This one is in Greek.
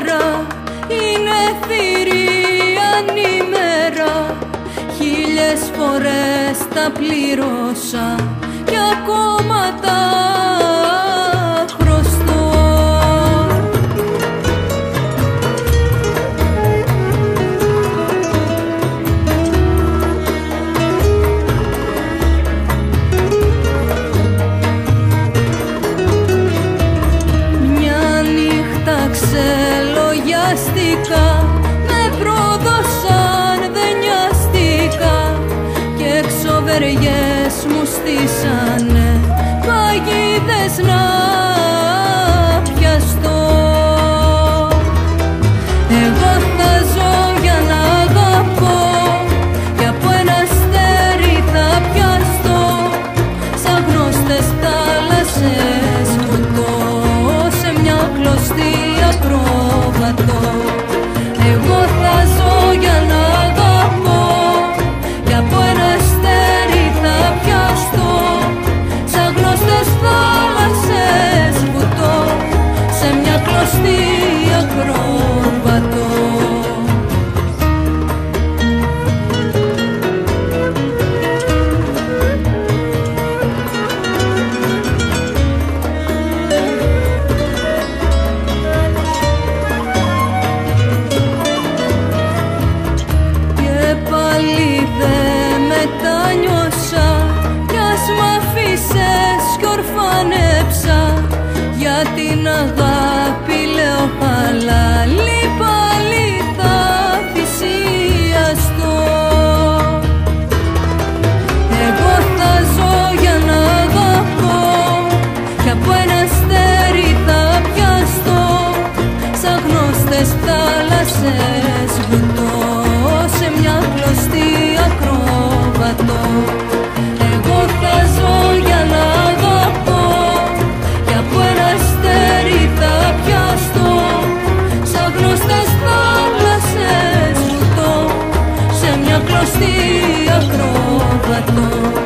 μέρα είναι θηρίαν ημέρα Χίλιες φορές τα πλήρωσα και ακόμα τα Με πρόδωσαν δεν νοιάστηκα Και εξωβεριές μου στήσανε Παγίδες να στη ακρό прости, а кровь одно.